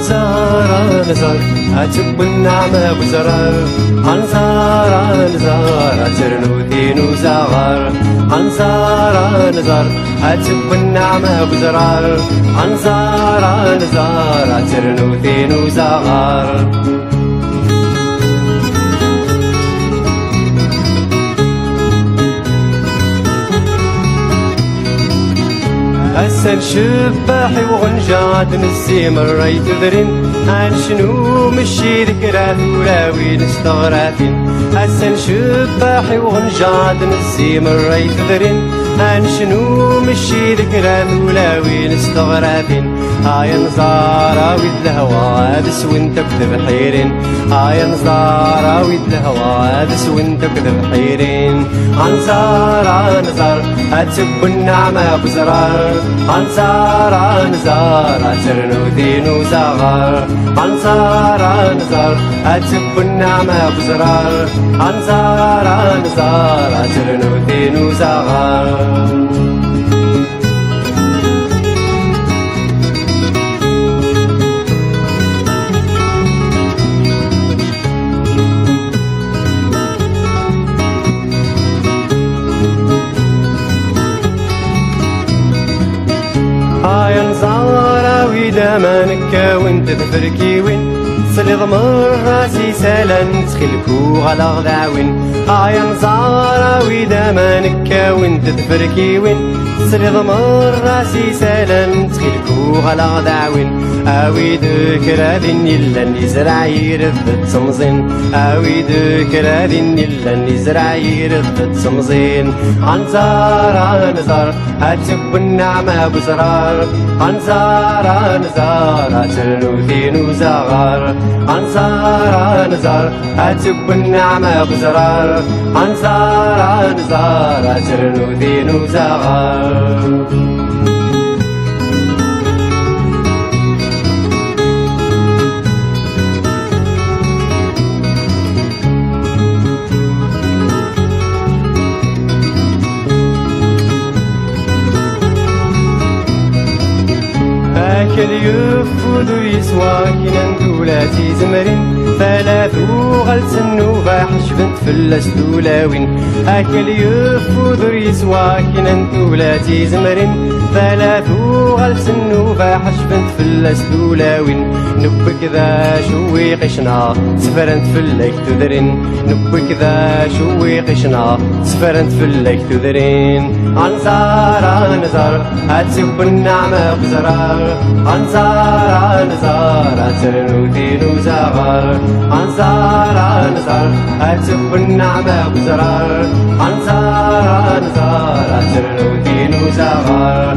አንሳር አንሳር አችብና መጉዘራር አንሳር አንሳር አችርኑቴኑ ዛባር። አንሳር አንሳር አችብና መጉዘራር አንሳር አንሳር አችርኑቴኑ ዛባር። حسن شباحي وغنجاد نسيم الري تذرين عن شنو مشي ذكرى ولاوي نستغرافين حسن شباحي وغنجاد نسيم الري تذرين عن شنو مشي ذكرى ولاوي نستغرافين هاي نزارة ويد الهوا بس وانت كذب حيرين. هاي نزارة ويد الهوا بس وانت كذب حيرين. انزارة نزار أتب النعمة بزرار انزارة نزار اترنو دين وزغار. انزارة نزار أتب النعمة بزرار انزارة نزار اترنو دين وزغار هاي نزارة ويدا ما نكا وانت تفركي وين ضمر راسي سالن تخلكو على غداوين هاي نزارة ويدا ما نكا وانت تفركي وين سلي ضمر راسي سالن تخلكو على غداوين اوي ذكرى ذني اللي زرع يرد تمزين. اوي ذكرى ذني اللي زرع يرد تمزين. أنزار نزار هتب النعمة بزرار أنزار نزار تلوثين وزغار. أنزار نزار هتب النعمة بزرار أنزار نزار تلوثين وزغار. love. أكل يفوذ يسوى كنا ندولاتي زمرين. ثلاثو غلسن وباحش بنت فلاس دولاوين أكل يفوذ يسوى كنا ندولاتي زمرين. ثلاثو غلسن وباحش بنت فلاس دولاوين نبك ذا شوي قشنا سفرنت فلك تذرين. نبك ذا شوي قشنا سفرنت فلك تذرين. أنصار نزار هتسب النعمة بزرار أنصار نزار ترنوتين وزغار أنصار نزار هتسب النعمة بزرار أنصار نزار ترنوتين وزغار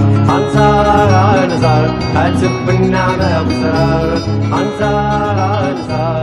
أنصار نزار هتسب النعمة بزرار أنصار نزار ترنوتين وزغار أنصار